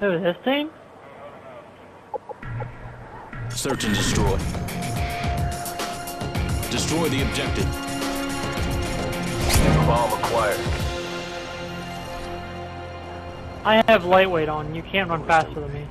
Who, this team? Search and destroy. Destroy the objective. Bomb acquired. I have lightweight on. You can't run faster than me.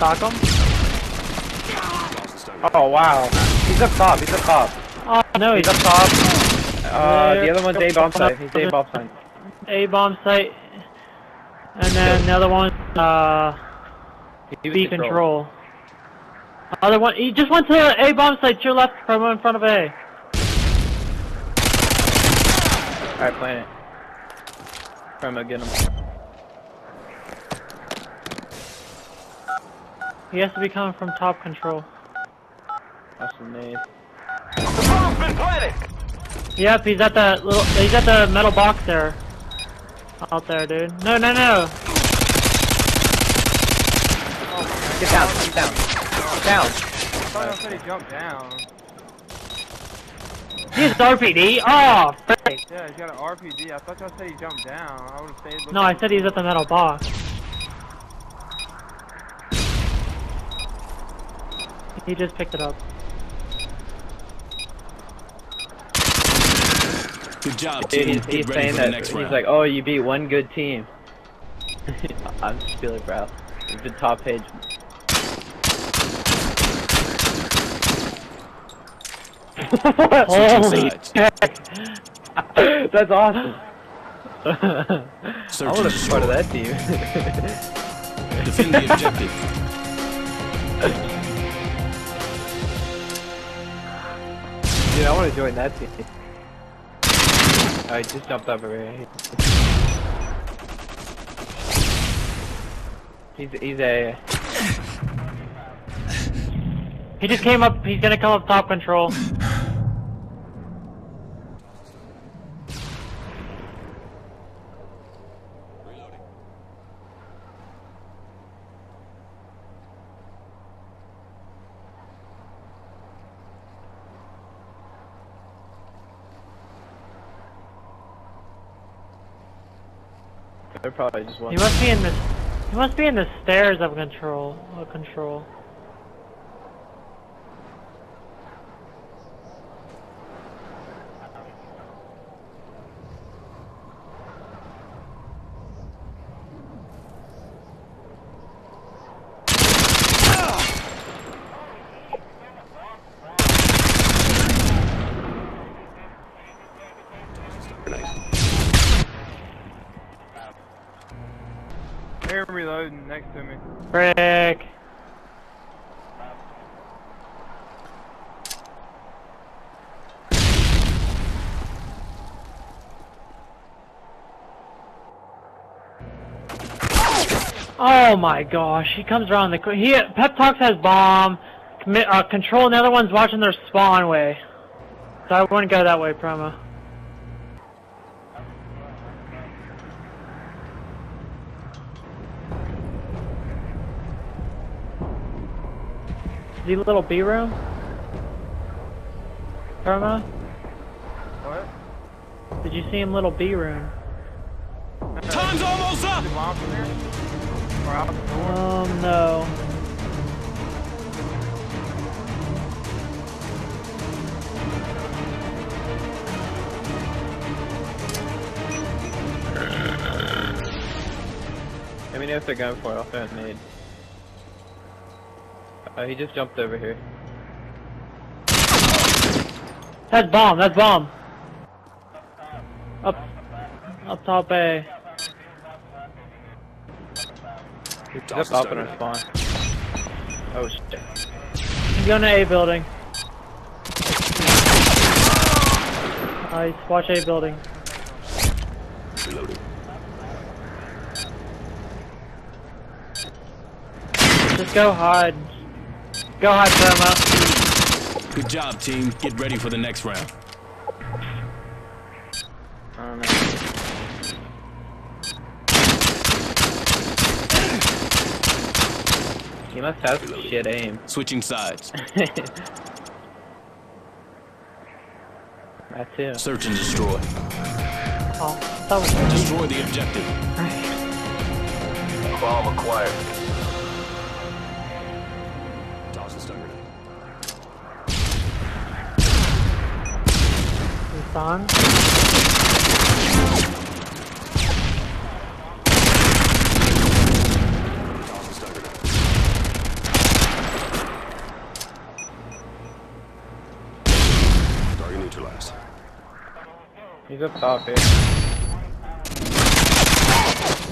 Stock him? Oh wow. He's up top, he's up top. Oh no, he's He's up top. Uh, the other one's A bomb site. He's A bomb site. A bomb site, and then the other one, uh, B control. Other one, he just went to A bomb site to your left, from in front of A. Alright, plant it. Promo, get him. He has to be coming from top control. That's a nade. The bomb's been planted. Yep, he's at the little, he's at the metal box there. Out there, dude. No, no, no. Get down, get down. Get down. I thought I said he jumped down. He's RPD. Oh, frick. Yeah, he's got an RPG. I thought y'all said he jumped down. I would have stayed. No, I said he's at the metal box. He just picked it up. Good job, Dude, team. he's, Get he's ready saying for the that. next He's round. like, oh, you beat one good team. I'm just feeling proud. The top page. Holy sides. That's awesome. Search I and want to be part of that team. Defend the objective. Dude, I want to join that team. I just jumped over here. He's he's a He just came up. He's gonna come up top control. they're probably just one. He must be in the. He must be in the stairs of control. Of control. Here reloading next to me. Frick. Oh my gosh, he comes around the he Pep Talks has bomb, commi- uh, control, and the other one's watching their spawn way. So I wouldn't go that way, promo. Is he little B room? Promo? What? Did you see him little B room? Time's almost up! The bomb from here? Or out the door? Um, no. Let me know if they're going for it. I'll throw a nade. Oh, he just jumped over here. That's bomb, that's bomb. Up, up top A. He's just up in our spawn. Oh shit. He's going to A building. Nice, watch A building. Reloading. Just go hide. Go high promo. Good job, team. Get ready for the next round. Oh. He must have some shit aim. Switching sides. That's him. Search and destroy. Oh, that was destroy the objective. Bomb acquired. On. Toss the stun grenade. Target neutralized. He's up top here.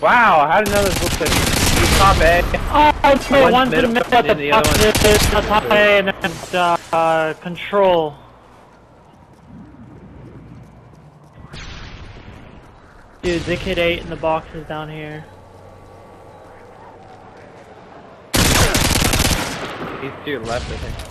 Wow, how did know this looks like he's top A? Oh, okay, One's one's in the middle, middle at the and the other top, one's- is the top A, and then uh, control. Dude, Zik hit 8 in the boxes down here. He's to your left, I think.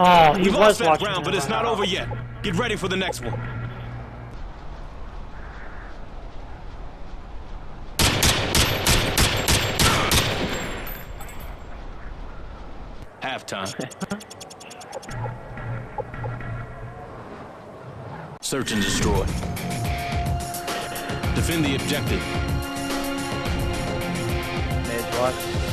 Oh, he We was lost that watching round, but it's not over yet. Get ready for the next one. Halftime. Search and destroy. Defend the objective. Mage watch.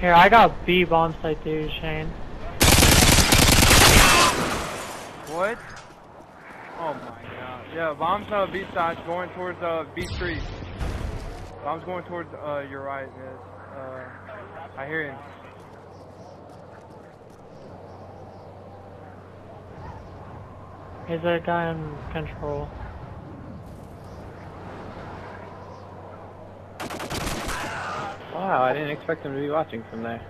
Here, I got B bomb site dude, Shane. What? Oh my god. Yeah, bomb's uh, B side going towards uh, B street. Bomb's going towards uh, your right. Yes. Uh, I hear him. Here's a guy in control. Wow, I didn't expect him to be watching from there.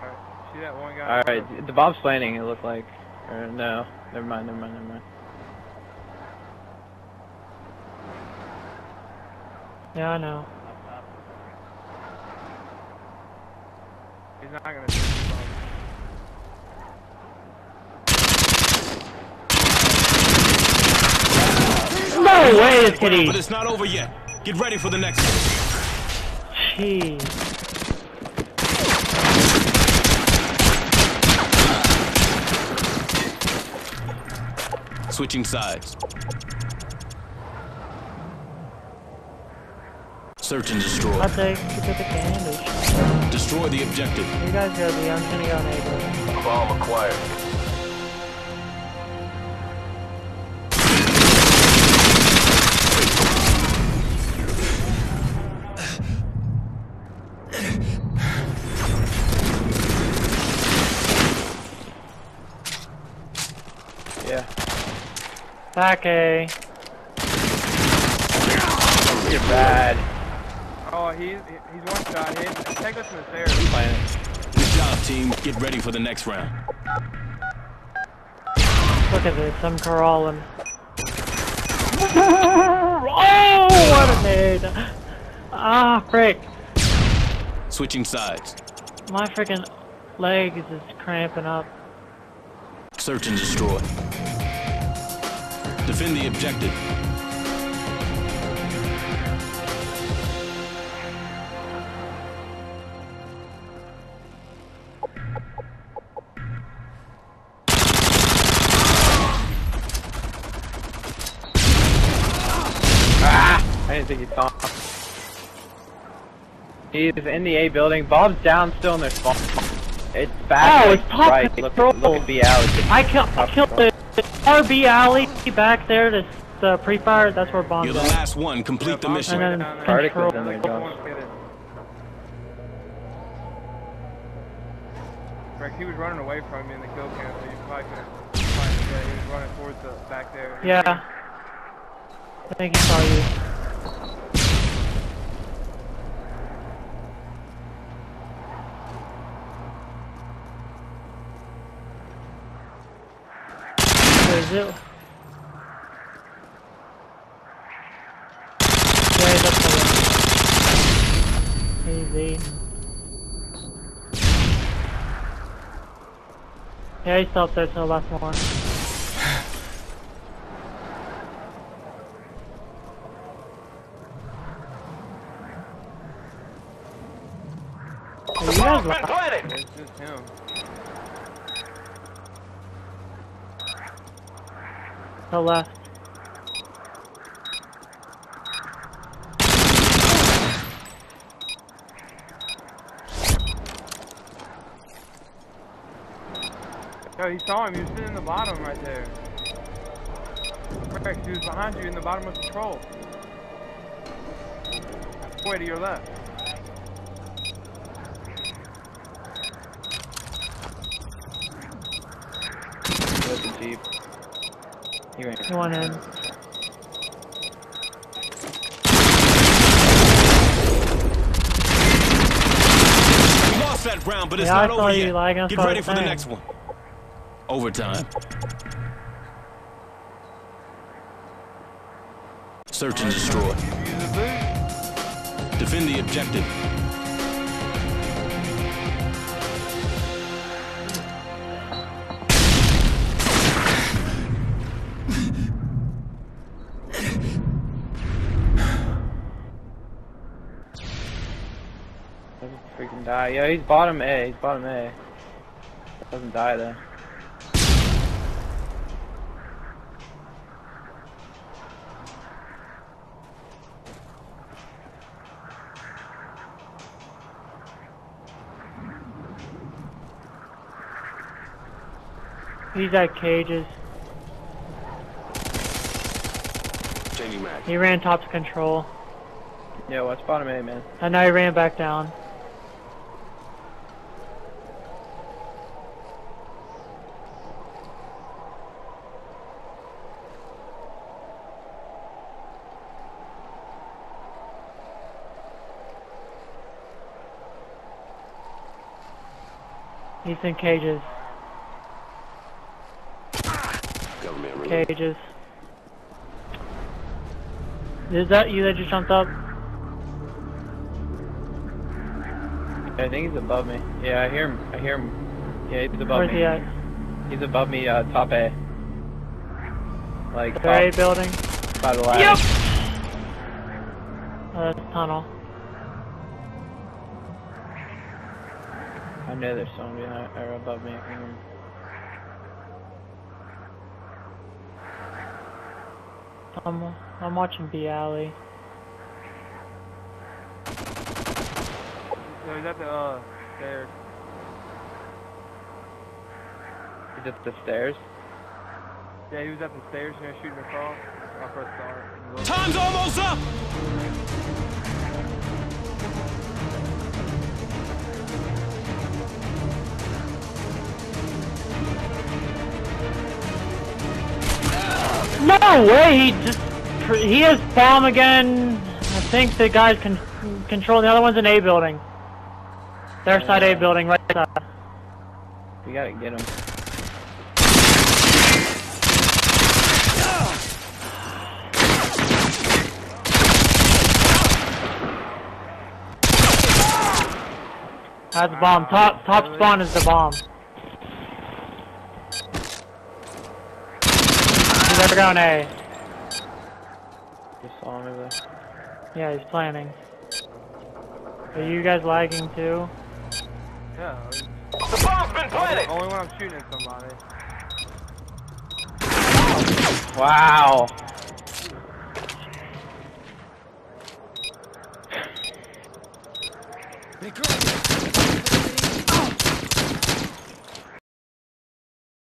Alright. See that one guy? Alright, the bomb's planning, it looked like. Or no, never mind, never mind, never mind. Yeah, I know. He's not gonna do. No way, this kitty! But it's not over yet. Get ready for the next one. Jeez. Switching sides. Search and destroy. I'll take, you take. Destroy the objective. You guys go B, I'm gonna go neighbor. Bomb acquired. Back A. You're bad. Oh, he's he's one shot. He, take us to the stairs. Playing. Good job, team. Get ready for the next round. Look at this, I'm crawling. oh, what a nade! Ah, frick. Switching sides. My freaking legs is cramping up. Search and destroy. Defend the objective. Ah! I didn't think he saw him. He's in the A building. Bob's down, still in their spawn. It's back. Oh, it's top right. Look, control. at- look at the alley. I killed, I killed the RB alley back there, this the pre-fire, that's where bombs You're the last one, complete the mission. And then control. He was running away from me in the kill cam, so you probably could have... Yeah, he was running towards the back there. Yeah. I think he saw you. Is it? Yeah, he's up there. Easy. Yeah, he's still up there to the left more. Are you guys Bomb's been left? planted. It's just him. To the left. Yo, he saw him. He was sitting in the bottom right there. Rex, he was behind you in the bottom of the control. Way to your left. With the Jeep. He ran. He went in. We lost that round, but it's Yeah, I not saw over you yet. lagging, that's Get ready was for the next one. Overtime. Search and destroy. Use the boost. Defend the objective. Freaking die. Yeah, he's bottom A. He's bottom A. Doesn't die though. He's at cages. Changing mag. He ran top to control. Yeah, what's bottom A, man? And now he ran back down. He's in cages. Government. Cages. Is that you that just jumped up? I think he's above me. Yeah, I hear him. I hear him. Yeah, he's above Where's me. he at? He's above me, uh, top A. Like, The top, A building? by the ladder. Yep! Oh, that's tunnel. Know there's someone behind or above me. I can hear him. I'm, I'm watching B Alley. So he's at the uh, stairs. He's at the stairs. Yeah, he was at the stairs, you know, shooting across. I'll press start. Time's almost up! No way! He just he has bomb again. I think the guys can control the other one's in A building. Their side A building, right side. We gotta get him. That's the bomb. Top top spawn is the bomb. He's ever going A. Just saw him over. Yeah, he's planning. Are you guys lagging too? Yeah, The bomb's been planted. only when I'm shooting at somebody. Wow.